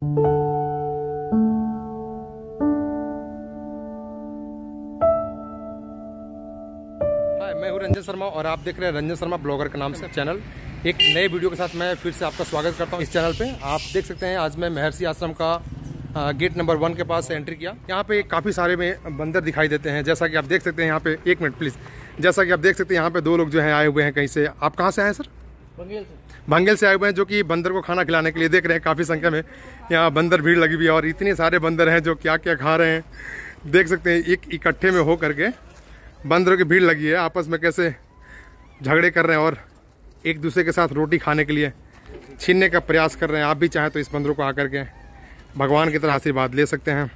हाय मैं हूँ रंजन शर्मा और आप देख रहे हैं रंजन शर्मा ब्लॉगर के नाम से चैनल। एक नए वीडियो के साथ मैं फिर से आपका स्वागत करता हूँ इस चैनल पे। आप देख सकते हैं आज मैं महर्षि आश्रम का गेट नंबर वन के पास एंट्री किया। यहाँ पे काफ़ी सारे में बंदर दिखाई देते हैं। जैसा कि आप देख सकते हैं यहाँ पे, एक मिनट प्लीज़। जैसा कि आप देख सकते हैं यहाँ पे दो लोग जो हैं आए हुए हैं कहीं से। आप कहाँ से आए सर? भंगेल से। आए हुए हैं जो कि बंदर को खाना खिलाने के लिए देख रहे हैं, काफ़ी संख्या में। यहाँ बंदर भीड़ लगी हुई है और इतने सारे बंदर हैं जो क्या क्या खा रहे हैं। देख सकते हैं, एक इकट्ठे में हो करके बंदरों की भीड़ लगी है। आपस में कैसे झगड़े कर रहे हैं और एक दूसरे के साथ रोटी खाने के लिए छीनने का प्रयास कर रहे हैं। आप भी चाहें तो इस बंदरों को आकर के भगवान की तरह आशीर्वाद ले सकते हैं।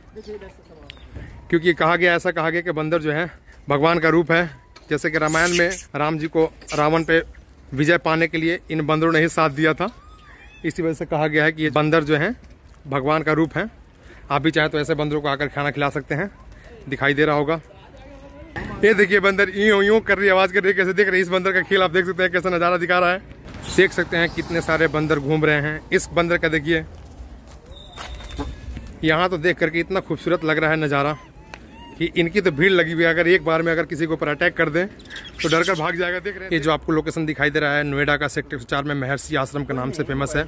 क्योंकि कहा गया, ऐसा कहा गया कि बंदर जो है, भगवान का रूप है। जैसे कि रामायण में राम जी को रावण पे विजय पाने के लिए इन बंदरों ने ही साथ दिया था। इसी वजह से कहा गया है कि ये बंदर जो है, भगवान का रूप है। आप भी चाहें तो ऐसे बंदरों को आकर खाना खिला सकते हैं। दिखाई दे रहा होगा। ये देखिए बंदर, यूँ यूँ कर रही आवाज़, कर रही कैसे देख रहे हैं? इस बंदर का खेल आप देख सकते हैं, कैसा नज़ारा दिखा रहा है। देख सकते हैं कितने सारे बंदर घूम रहे हैं। इस बंदर का देखिए। यहाँ तो देख करके इतना खूबसूरत लग रहा है नज़ारा कि इनकी तो भीड़ लगी हुई है। अगर एक बार में अगर किसी के ऊपर अटैक कर दें तो डर कर भाग जाएगा देख रहे हैं। ये जो आपको लोकेशन दिखाई दे रहा है नोएडा का सेक्टर चार में महर्षि आश्रम के नाम से फ़ेमस है।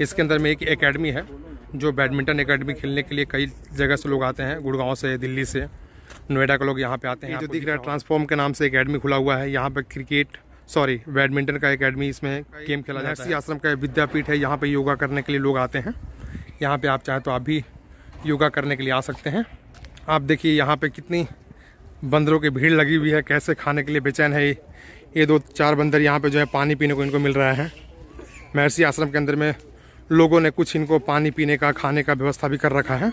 इसके अंदर में एक एकेडमी है जो बैडमिंटन एकेडमी खेलने के लिए कई जगह से लोग आते हैं गुड़गांव से दिल्ली से। नोएडा के लोग यहाँ पे आते हैं। जो दिख रहा है ट्रांसफॉर्म के नाम से एकेडमी खुला हुआ है। यहाँ पे क्रिकेट सॉरी बैडमिंटन का एकेडमी इसमें गेम खेला जाता है। आश्रम का विद्यापीठ है यहाँ पर योगा करने के लिए लोग आते हैं। यहाँ पर आप चाहें तो आप भी योगा करने के लिए आ सकते हैं। आप देखिए यहाँ पर कितनी बंदरों की भीड़ लगी हुई है, कैसे खाने के लिए बेचैन है ये? दो चार बंदर यहाँ पे जो है पानी पीने को इनको मिल रहा है। महर्षि आश्रम के अंदर में लोगों ने कुछ इनको पानी पीने का, खाने का व्यवस्था भी कर रखा है।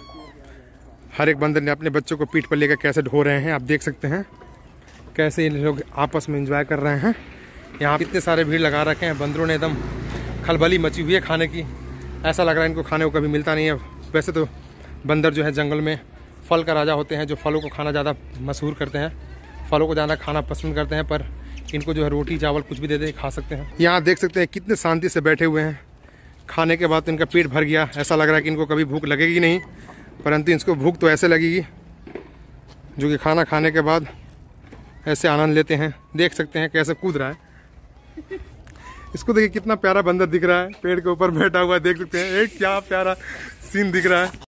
हर एक बंदर ने अपने बच्चों को पीठ पर लेकर कैसे ढो रहे हैं, आप देख सकते हैं। कैसे इन लोग आपस में इंजॉय कर रहे हैं। यहाँ इतने सारे भीड़ लगा रखे हैं, बंदरों ने एकदम खलबली मची हुई है खाने की। ऐसा लग रहा है इनको खाने को कभी मिलता नहीं है। वैसे तो बंदर जो है जंगल में फल का राजा होते हैं जो फलों को खाना ज़्यादा मशहूर करते हैं। फलों को ज़्यादा खाना पसंद करते हैं, पर इनको जो है रोटी, चावल कुछ भी दे दे खा सकते हैं। यहाँ देख सकते हैं कितने शांति से बैठे हुए हैं। खाने के बाद तो इनका पेट भर गया। ऐसा लग रहा है कि इनको कभी भूख लगेगी नहीं, परंतु इसको भूख तो ऐसे लगेगी, जो कि खाना खाने के बाद ऐसे आनंद लेते हैं। देख सकते हैं कैसे कूद रहा है। इसको देखिए कितना प्यारा बंदर दिख रहा है। पेड़ के ऊपर बैठा हुआ देख सकते हैं। एक क्या प्यारा सीन दिख रहा है।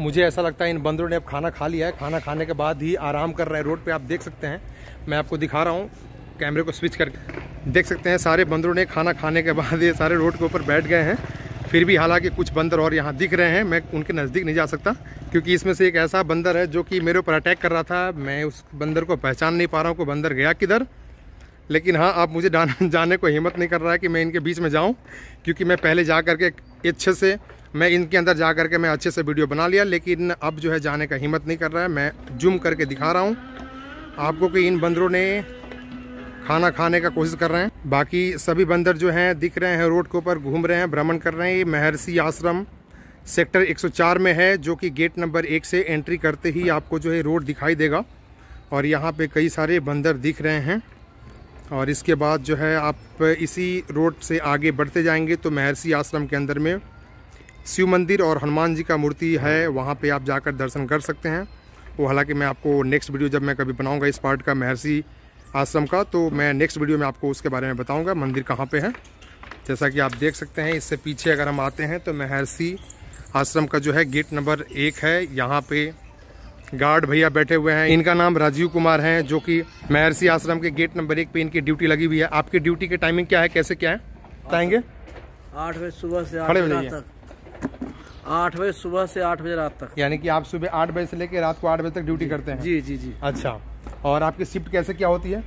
मुझे ऐसा लगता है इन बंदरों ने अब खाना खा लिया है। खाना खाने के बाद ही आराम कर रहे हैं। रोड पे आप देख सकते हैं। मैं आपको दिखा रहा हूँ। कैमरे को स्विच करके देख सकते हैं। सारे बंदरों ने खाना खाने के बाद ये सारे रोड के ऊपर बैठ गए हैं। फिर भी हालाँकि कुछ बंदर और यहाँ दिख रहे हैं। मैं उनके नज़दीक नहीं जा सकता, क्योंकि इसमें से एक ऐसा बंदर है जो कि मेरे ऊपर अटैक कर रहा था। मैं उस बंदर को पहचान नहीं पा रहा हूँ कि बंदर गया किधर। लेकिन हाँ आप मुझे जाने को हिम्मत नहीं कर रहा है कि मैं इनके बीच में जाऊँ, क्योंकि मैं पहले जा करके अच्छे से मैं इनके अंदर जा करके मैं अच्छे से वीडियो बना लिया, लेकिन अब जो है जाने का हिम्मत नहीं कर रहा है। मैं जूम करके दिखा रहा हूँ। आपको कि इन बंदरों ने खाना खाने का कोशिश कर रहे हैं। बाकी सभी बंदर जो हैं, दिख रहे हैं, रोड के ऊपर घूम रहे हैं, भ्रमण कर रहे हैं। ये महर्षि आश्रम सेक्टर 104 में है, जो कि गेट नंबर एक से एंट्री करते ही आपको जो है रोड दिखाई देगा। और यहाँ पे कई सारे बंदर दिख रहे हैं। और इसके बाद जो है आप इसी रोड से आगे बढ़ते जाएँगे तो महर्षि आश्रम के अंदर में शिव मंदिर और हनुमान जी का मूर्ति है वहाँ पे आप जाकर दर्शन कर सकते हैं। वो हालाँकि मैं आपको नेक्स्ट वीडियो जब मैं कभी बनाऊँगा इस पार्ट का महर्षि आश्रम का तो मैं नेक्स्ट वीडियो में आपको उसके बारे में बताऊँगा मंदिर कहाँ पे है। जैसा कि आप देख सकते हैं इससे पीछे अगर हम आते हैं तो महर्षि आश्रम का जो है गेट नंबर एक है। यहाँ पे गार्ड भैया बैठे हुए हैं। इनका नाम राजीव कुमार है जो कि महर्षि आश्रम के गेट नंबर एक पे इनकी ड्यूटी लगी हुई है। आपकी ड्यूटी की टाइमिंग क्या है? कैसे क्या है? बताएँगे? आठ बजे सुबह से आठ खड़े हो बजे जाइए। आठ बजे सुबह से आठ बजे रात तक। यानी कि आप सुबह आठ बजे से लेकर रात को आठ बजे तक ड्यूटी करते हैं। जी जी जी। अच्छा। और आपकी शिफ्ट कैसे क्या होती है?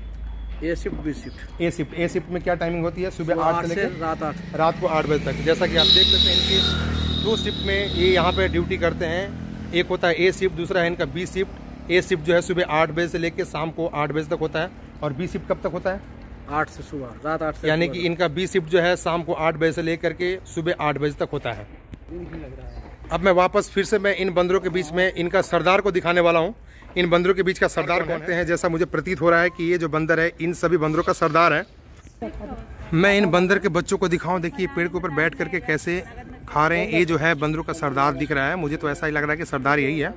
A shift B shift. A shift. A shift में क्या टाइमिंग होती है? सुबह आठ से लेकर रात आठ। रात को आठ बजे तक। जैसा कि आप देख सकते हैं इनकी दो शिफ्ट में ये यहाँ पे ड्यूटी करते हैं। एक होता है ए शिफ्ट दूसरा है इनका बी शिफ्ट। ए शिफ्ट जो है सुबह आठ बजे से लेकर शाम को आठ बजे तक होता है। और बी शिफ्ट कब तक होता है? आठ से सुबह रात आठ यानी कि इनका बी शिफ्ट जो है शाम को आठ बजे से लेकर के सुबह आठ बजे तक होता है। अब मैं वापस फिर से मैं इन बंदरों के बीच में इनका सरदार को दिखाने वाला हूँ। इन बंदरों के बीच का सरदार कहते हैं जैसा मुझे प्रतीत हो रहा है कि ये जो बंदर है इन सभी बंदरों का सरदार है। मैं इन बंदर के बच्चों को दिखाऊँ देखिए पेड़ के ऊपर बैठ करके कैसे खा रहे हैं। ये जो है बंदरों का सरदार दिख रहा है। मुझे तो ऐसा ही लग रहा है कि सरदार यही है।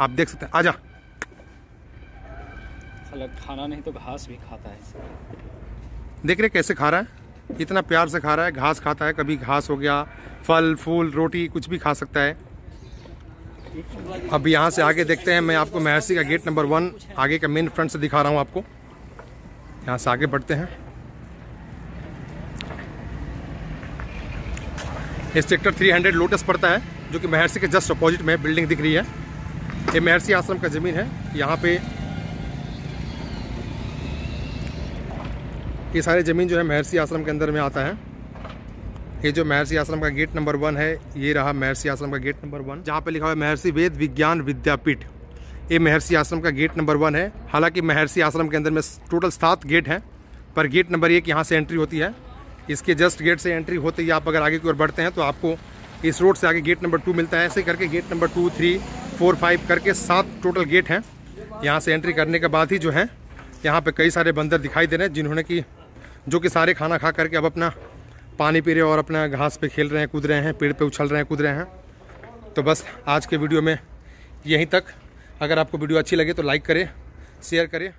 आप देख सकते हैं। आजा। अलग खाना नहीं तो घास भी खाता है देख रहे कैसे खा रहा है। इतना प्यार से खा रहा है, घास खाता है, कभी घास हो गया, फल, फूल, रोटी, कुछ भी खा सकता है। अब यहाँ से आगे देखते हैं, मैं आपको महर्षि का गेट नंबर वन आगे का मेन फ्रंट से दिखा रहा हूँ आपको। यहाँ से आगे बढ़ते हैं। ये सेक्टर 300 लोटस पड़ता है, जो कि महर्षि के जस्ट अपोजिट में बिल्डिंग दिख रही है। ये महर्षि आश्रम का ज़मीन है, यहाँ पे ये सारे ज़मीन जो है महर्षि आश्रम के अंदर में आता है। ये जो महर्षि आश्रम का गेट नंबर वन है, ये रहा महर्षि आश्रम का गेट नंबर वन जहाँ पे लिखा हुआ है महर्षि वेद विज्ञान विद्यापीठ। ये महर्षि आश्रम का गेट नंबर वन है। हालाँकि महर्षि आश्रम के अंदर में टोटल सात गेट हैं, पर गेट नंबर एक यहाँ से एंट्री होती है। इसके जस्ट गेट से एंट्री होते ही आप अगर आगे की ओर बढ़ते हैं तो आपको इस रोड से आगे गेट नंबर टू मिलता है। ऐसे करके gate number two three four five करके सात टोटल गेट हैं। यहाँ से एंट्री करने के बाद ही जो है, यहाँ पे कई सारे बंदर दिखाई दे रहे हैं, जिन्होंने कि जो कि सारे खाना खा करके अब अपना पानी पी रहे और अपना घास पे खेल रहे हैं, कूद रहे हैं, पेड़ पे उछल रहे हैं, कूद रहे हैं। तो बस आज के वीडियो में यहीं तक। अगर आपको वीडियो अच्छी लगे तो लाइक करें, शेयर करें।